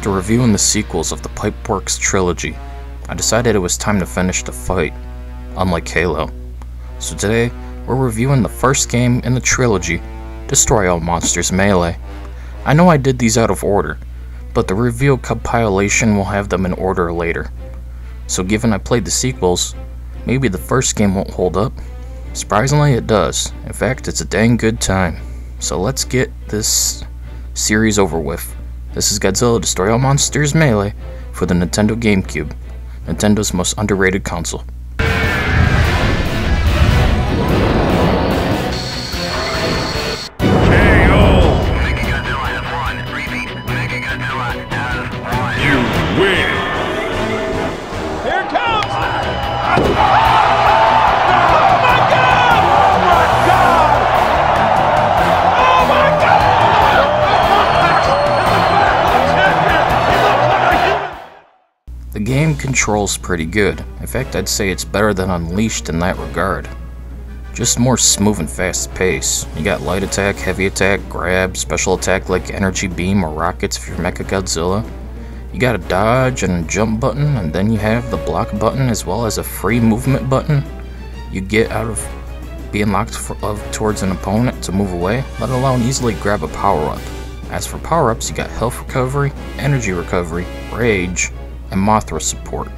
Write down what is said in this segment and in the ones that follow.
After reviewing the sequels of the Pipeworks trilogy, I decided it was time to finish the fight, unlike Halo. So today, we're reviewing the first game in the trilogy, Destroy All Monsters Melee. I know I did these out of order, but the review compilation will have them in order later. So given I played the sequels, maybe the first game won't hold up. Surprisingly, it does. In fact, it's a dang good time. So let's get this series over with. This is Godzilla Destroy All Monsters Melee for the Nintendo GameCube, Nintendo's most underrated console. The game controls pretty good. In fact, I'd say it's better than Unleashed in that regard. Just more smooth and fast pace. You got light attack, heavy attack, grab, special attack like energy beam or rockets if you're Mecha Godzilla. You got a dodge and a jump button, and then you have the block button as well as a free movement button. You get out of being locked for, of, towards an opponent to move away, let alone easily grab a power up. As for power ups, you got health recovery, energy recovery, rage, and Mothra support.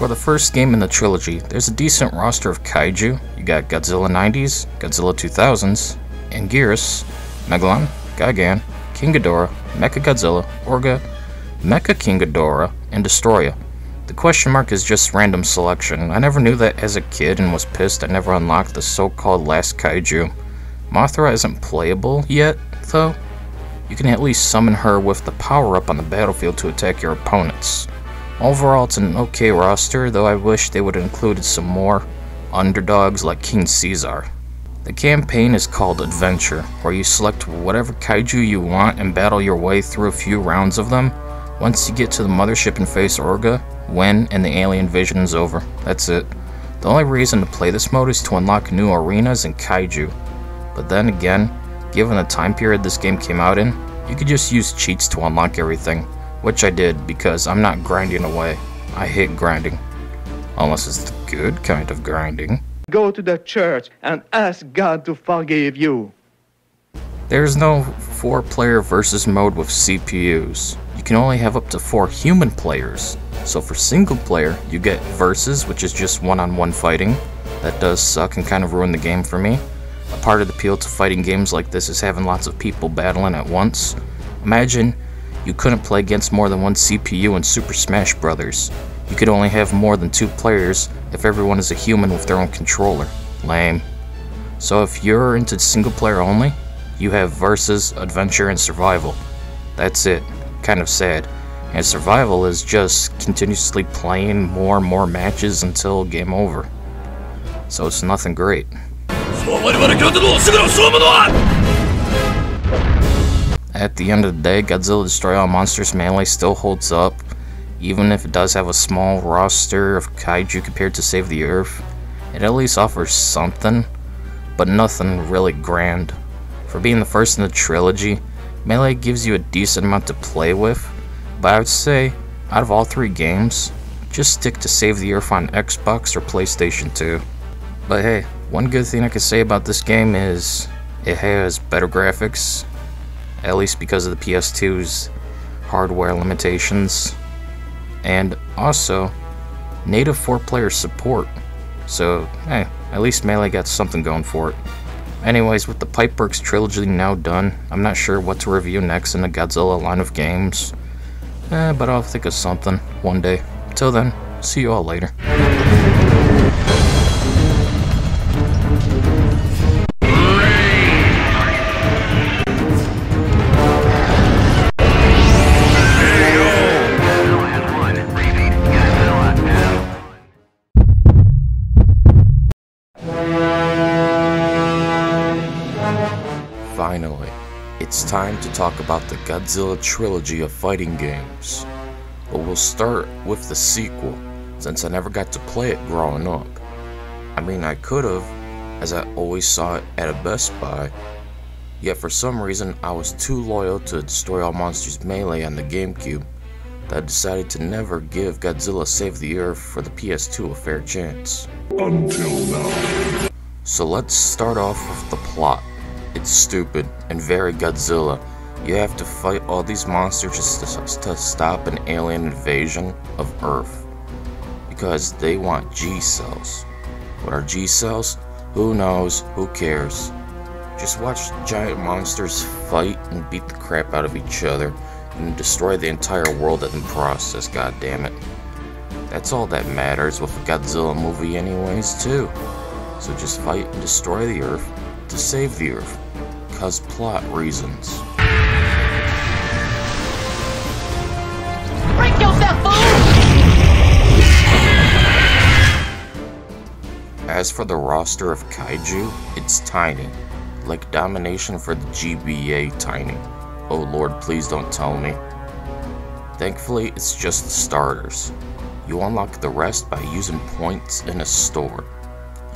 For the first game in the trilogy, there's a decent roster of kaiju. You got Godzilla 90s, Godzilla 2000s, Anguirus, Megalon, Gigan, King Ghidorah, Mecha Godzilla, Orga, Mecha King Ghidorah, and Destoroyah. The question mark is just random selection. I never knew that as a kid and was pissed I never unlocked the so-called last kaiju. Mothra isn't playable yet, though. You can at least summon her with the power-up on the battlefield to attack your opponents. Overall, it's an okay roster, though I wish they would have included some more underdogs like King Caesar. The campaign is called Adventure, where you select whatever kaiju you want and battle your way through a few rounds of them. Once you get to the mothership and face Orga, win, and the alien vision is over. That's it. The only reason to play this mode is to unlock new arenas and kaiju. But then again, given the time period this game came out in, you could just use cheats to unlock everything, which I did because I'm not grinding away. I hate grinding. Unless it's the good kind of grinding. Go to the church and ask God to forgive you. There's no 4 player versus mode with CPUs. You can only have up to 4 human players. So for single player, you get versus, which is just one on one fighting. That does suck and kind of ruin the game for me. A part of the appeal to fighting games like this is having lots of people battling at once. Imagine you couldn't play against more than one CPU in Super Smash Bros. You could only have more than two players if everyone is a human with their own controller. Lame. So if you're into single player only, you have versus, adventure, and survival. That's it kind of sad. And survival is just continuously playing more and more matches until game over. So it's nothing great. At the end of the day, Godzilla Destroy All Monsters Melee still holds up, even if it does have a small roster of kaiju compared to Save the Earth. It at least offers something, but nothing really grand. For being the first in the trilogy, Melee gives you a decent amount to play with, but I would say, out of all three games, just stick to Save the Earth on Xbox or PlayStation 2. But hey, one good thing I can say about this game is it has better graphics, at least because of the PS2's hardware limitations, and also native four player support. So, hey, at least Melee got something going for it. Anyways, with the Pipeworks trilogy now done, I'm not sure what to review next in the Godzilla line of games. Eh, but I'll think of something one day. Till then, see you all later. It's time to talk about the Godzilla trilogy of fighting games. But we'll start with the sequel, since I never got to play it growing up. I mean, I could've, as I always saw it at a Best Buy. Yet for some reason, I was too loyal to Destroy All Monsters Melee on the GameCube that I decided to never give Godzilla Save the Earth for the PS2 a fair chance. Until now. So let's start off with the plot. It's stupid and very Godzilla. You have to fight all these monsters just to, to stop an alien invasion of Earth. Because they want G cells. What are G cells? Who knows? Who cares? Just watch giant monsters fight and beat the crap out of each other and destroy the entire world in the process, God damn it. That's all that matters with a Godzilla movie anyways, too. So just fight and destroy the Earth to save the Earth. Cause plot reasons. Break yourself, fool! As for the roster of kaiju, it's tiny. Like Domination for the GBA tiny. Oh lord, please don't tell me. Thankfully, it's just the starters. You unlock the rest by using points in a store.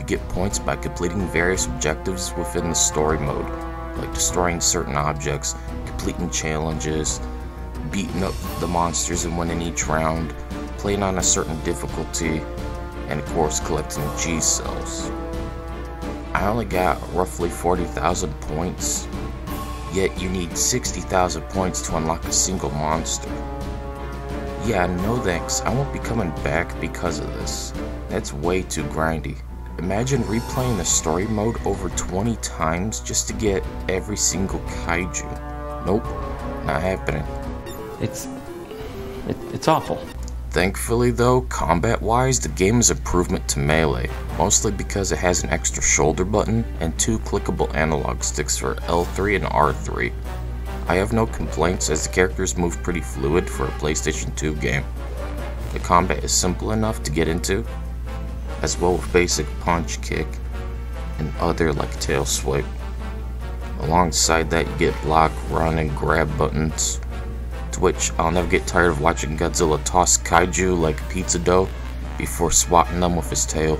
Get points by completing various objectives within the story mode, like destroying certain objects, completing challenges, beating up the monsters and winning each round, playing on a certain difficulty, and of course collecting G cells. I only got roughly 40,000 points, yet you need 60,000 points to unlock a single monster. Yeah, no thanks, I won't be coming back because of this. That's way too grindy. Imagine replaying the story mode over 20 times just to get every single kaiju. Nope, not happening. It's. It, it's awful. Thankfully though, combat-wise, the game is improvement to Melee, mostly because it has an extra shoulder button and two clickable analog sticks for L3 and R3. I have no complaints as the characters move pretty fluid for a PlayStation 2 game. The combat is simple enough to get into, as well with basic punch, kick, and other like tail swipe. Alongside that you get block, run, and grab buttons, to which I'll never get tired of watching Godzilla toss kaiju like pizza dough before swatting them with his tail.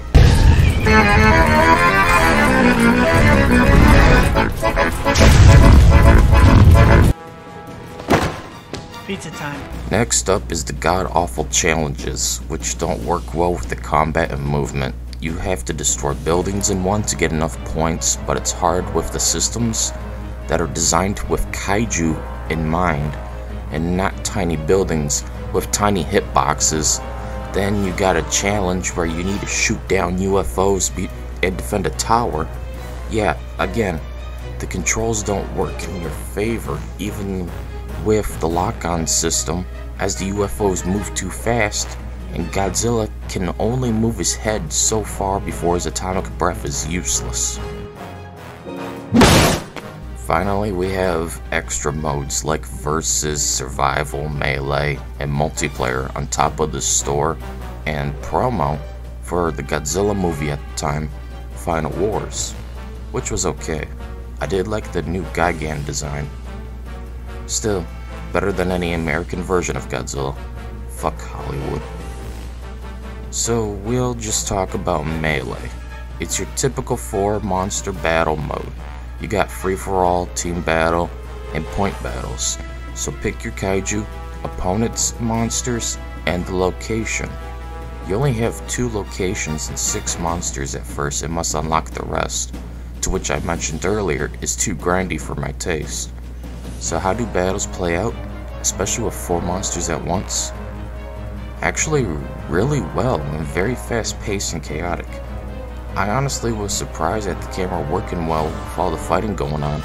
Pizza time. Next up is the god awful challenges, which don't work well with the combat and movement. You have to destroy buildings in one to get enough points, but it's hard with the systems that are designed with kaiju in mind and not tiny buildings with tiny hitboxes. Then you got a challenge where you need to shoot down UFOs and defend a tower. Yeah, again, the controls don't work in your favor, even with the lock-on system, as the UFOs move too fast, and Godzilla can only move his head so far before his atomic breath is useless. Finally, we have extra modes like Versus, Survival, Melee, and Multiplayer on top of the store, and promo for the Godzilla movie at the time, Final Wars, which was okay. I did like the new Gigan design. Still, better than any American version of Godzilla. Fuck Hollywood. So, we'll just talk about Melee. It's your typical four monster battle mode. You got free for all, team battle, and point battles. So pick your kaiju, opponents, monsters, and the location. You only have two locations and six monsters at first and must unlock the rest, to which I mentioned earlier is too grindy for my taste. So how do battles play out, especially with four monsters at once? Actually, really well and very fast paced and chaotic. I honestly was surprised at the camera working well with all the fighting going on.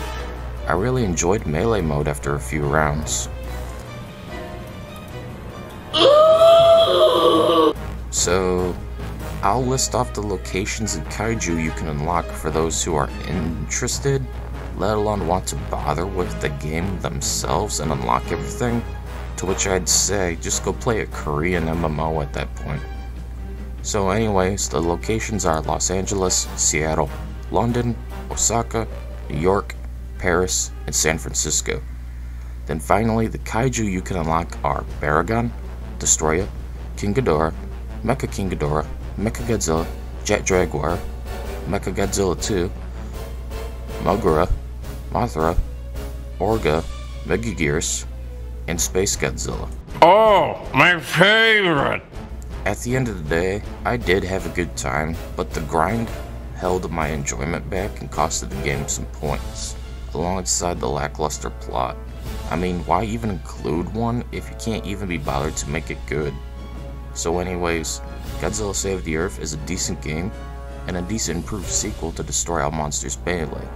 I really enjoyed melee mode after a few rounds. So, I'll list off the locations and kaiju you can unlock for those who are interested, let alone want to bother with the game themselves and unlock everything. To which I'd say, just go play a Korean MMO at that point. So, anyways, the locations are Los Angeles, Seattle, London, Osaka, New York, Paris, and San Francisco. Then finally, the kaiju you can unlock are Baragon, Destoroyah, King Ghidorah, Mecha King Ghidorah, Mecha Godzilla, Jet Jaguar, Mechagodzilla 2, Moguera, Mothra, Orga, Megaguirus, and Space Godzilla. Oh, my favorite! At the end of the day, I did have a good time, but the grind held my enjoyment back and costed the game some points, alongside the lackluster plot. I mean, why even include one if you can't even be bothered to make it good? So anyways, Godzilla Save the Earth is a decent game, and a decent improved sequel to Destroy All Monsters Melee.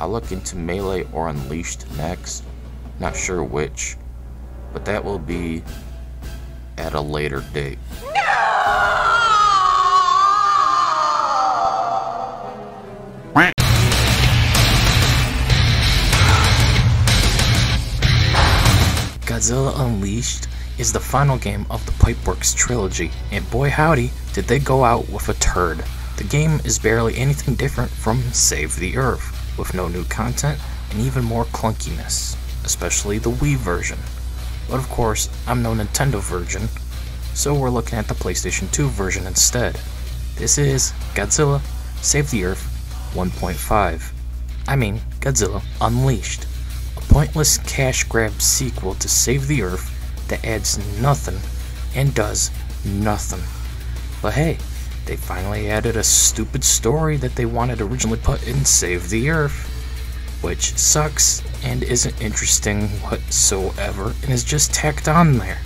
I'll look into Melee or Unleashed next, not sure which, but that will be at a later date. Godzilla Unleashed is the final game of the Pipeworks trilogy, and boy howdy, did they go out with a turd. The game is barely anything different from Save the Earth, with no new content and even more clunkiness, especially the Wii version. But of course, I'm no Nintendo version, so we're looking at the PlayStation 2 version instead. This is Godzilla Save the Earth 1.5. I mean, Godzilla Unleashed. A pointless cash grab sequel to Save the Earth that adds nothing and does nothing. But hey, they finally added a stupid story that they wanted originally put in Save the Earth, which sucks and isn't interesting whatsoever and is just tacked on there.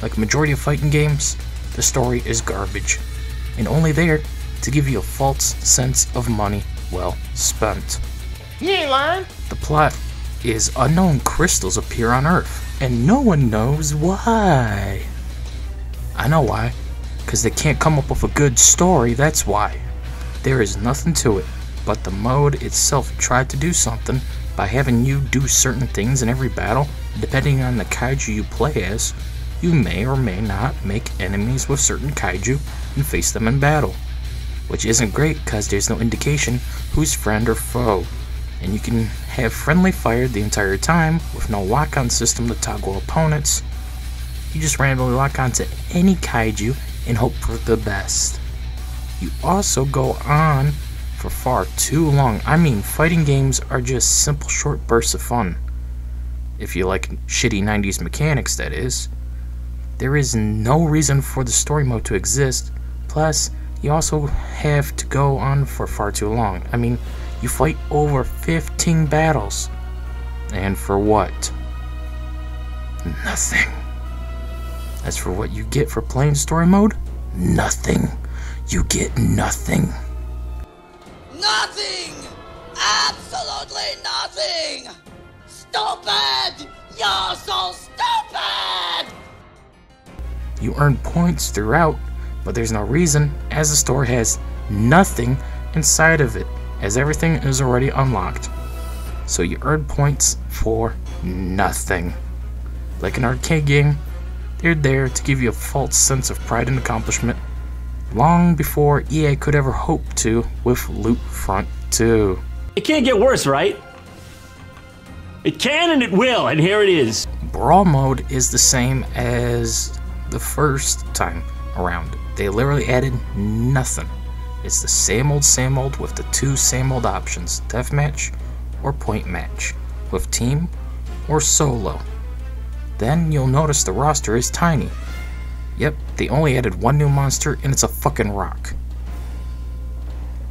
Like majority of fighting games, the story is garbage and only there to give you a false sense of money well spent. You ain't lying. The plot is unknown crystals appear on Earth, and no one knows why. I know why. Because they can't come up with a good story, that's why. There is nothing to it, but the mode itself tried to do something by having you do certain things in every battle. Depending on the kaiju you play as, you may or may not make enemies with certain kaiju and face them in battle. Which isn't great because there's no indication who's friend or foe and you can have friendly fire the entire time with no lock-on system to toggle opponents. You just randomly lock onto any kaiju and hope for the best. You also go on for far too long. I mean, fighting games are just simple short bursts of fun. If you like shitty 90s mechanics, that is. There is no reason for the story mode to exist, plus, you also have to go on for far too long. I mean, you fight over 15 battles. And for what? Nothing. As for what you get for playing story mode, nothing. You get nothing. Nothing! Absolutely nothing! Stupid! You're so stupid! You earn points throughout, but there's no reason, as the store has nothing inside of it, as everything is already unlocked. So you earn points for nothing. Like an arcade game, they're there to give you a false sense of pride and accomplishment, long before EA could ever hope to with Loot Front 2. It can't get worse, right? It can and it will, and here it is. Brawl mode is the same as the first time around. They literally added nothing. It's the same old, same old with the two same old options deathmatch or point match, with team or solo. Then you'll notice the roster is tiny. Yep, they only added one new monster and it's a fucking rock.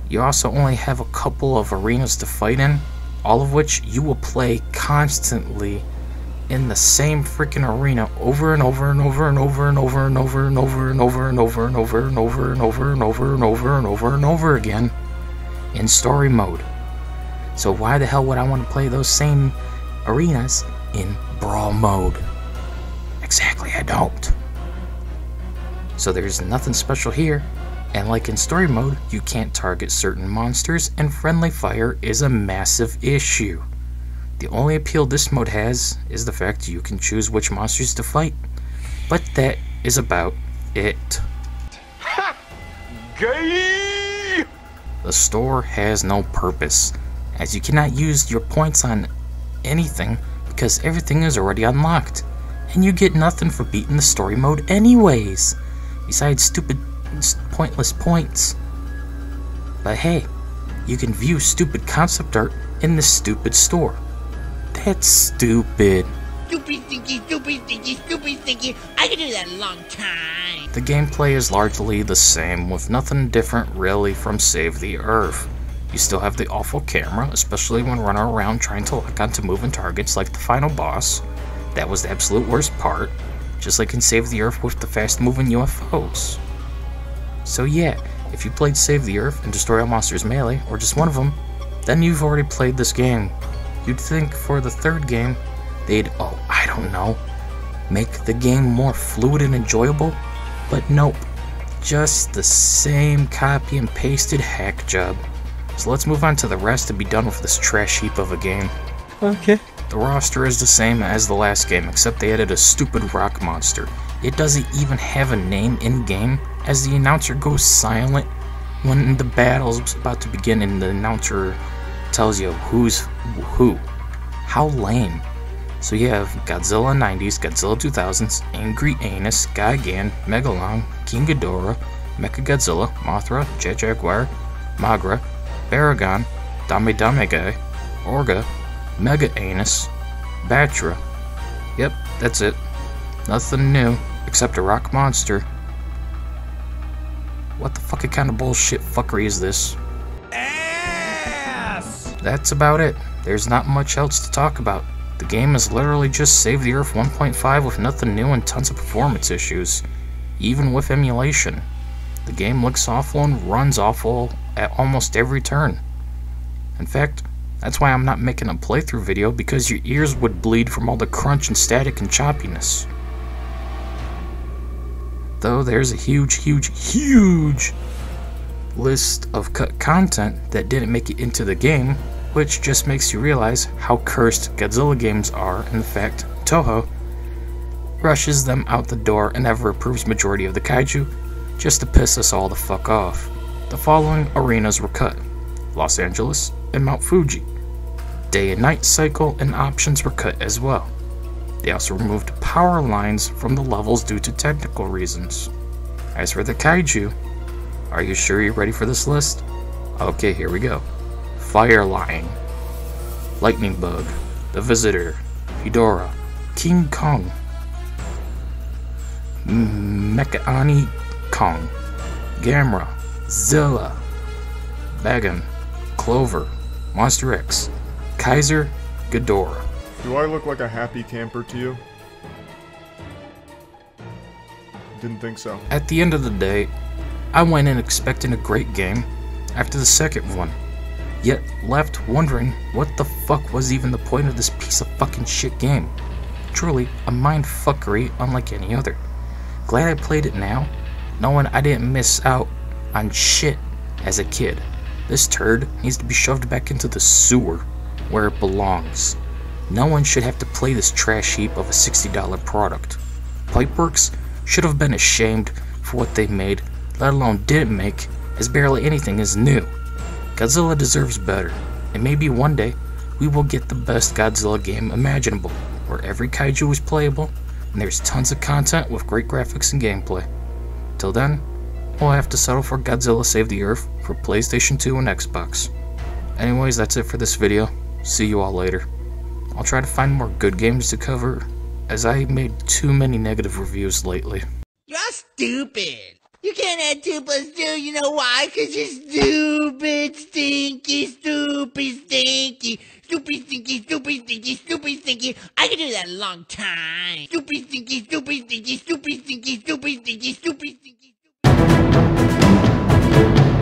You also only have a couple of arenas to fight in, all of which you will play constantly in the same freaking arena over and over and over and over and over and over and over and over and over and over and over and over and over and over and over and over again in story mode. So why the hell would I want to play those same arenas in brawl mode? Exactly, I don't. So there's nothing special here, and like in story mode, you can't target certain monsters, and friendly fire is a massive issue. The only appeal this mode has is the fact you can choose which monsters to fight, but that is about it. Ha! Gay! The store has no purpose, as you cannot use your points on anything because everything is already unlocked, and you get nothing for beating the story mode anyways, besides stupid, pointless points. But hey, you can view stupid concept art in the stupid store. That's stupid. Stupid stinky, stupid stinky, stupid stinky. I could do that a long time. The gameplay is largely the same, with nothing different really from Save the Earth. You still have the awful camera, especially when running around trying to lock onto moving targets like the final boss. That was the absolute worst part, just like in Save the Earth with the fast moving UFOs. So, yeah, if you played Save the Earth and Destroy All Monsters Melee, or just one of them, then you've already played this game. You'd think for the third game, they'd, oh, I don't know, make the game more fluid and enjoyable, but nope, just the same copy and pasted hack job. So let's move on to the rest and be done with this trash heap of a game. Okay. The roster is the same as the last game, except they added a stupid rock monster. It doesn't even have a name in game, as the announcer goes silent when the battle's about to begin and the announcer tells you who's who. How lame. So you have Godzilla 90s, Godzilla 2000s, Angry Anus, Gigan, Megalon, King Ghidorah, Mechagodzilla, Mothra, Jet Jaguar, Moguera, Baragon, Dame Dame Guy, Orga, Mega Anus, Battra. Yep, that's it. Nothing new, except a rock monster. What the fucking kind of bullshit fuckery is this? Ass! That's about it. There's not much else to talk about. The game is literally just Save the Earth 1.5 with nothing new and tons of performance issues, even with emulation. The game looks awful and runs awful at almost every turn. In fact, that's why I'm not making a playthrough video because your ears would bleed from all the crunch and static and choppiness. Though there's a huge, huge, huge list of cut content that didn't make it into the game, which just makes you realize how cursed Godzilla games are the fact Toho rushes them out the door and never approves majority of the kaiju just to piss us all the fuck off. The following arenas were cut Los Angeles and Mount Fuji. Day and night cycle and options were cut as well. They also removed power lines from the levels due to technical reasons. As for the kaiju, are you sure you're ready for this list? Okay, here we go. Fire Lion, Lightning Bug, The Visitor, Ghidorah, King Kong, Mechaani Kong, Gamera, Zilla, Bagan, Clover, Monster X, Kaiser, Ghidorah. Do I look like a happy camper to you? Didn't think so. At the end of the day, I went in expecting a great game after the second one, yet left wondering what the fuck was even the point of this piece of fucking shit game. Truly, a mind fuckery unlike any other. Glad I played it now, knowing I didn't miss out on shit as a kid. This turd needs to be shoved back into the sewer where it belongs. No one should have to play this trash heap of a $60 product. Pipeworks should have been ashamed for what they made, let alone didn't make, as barely anything is new. Godzilla deserves better, and maybe one day we will get the best Godzilla game imaginable, where every kaiju is playable, and there's tons of content with great graphics and gameplay. Till then, we'll have to settle for Godzilla Save the Earth for PlayStation 2 and Xbox. Anyways, that's it for this video. See you all later. I'll try to find more good games to cover, as I made too many negative reviews lately. You're stupid. You can't add two plus two. You know why? Cause you're stupid, stinky, stupid, stinky, stupid, stinky, stupid, stinky, stupid, stinky. I could do that a long time. Stupid, stinky, stupid, stinky, stupid, stinky, stupid, stinky, stupid, stinky. Stupid.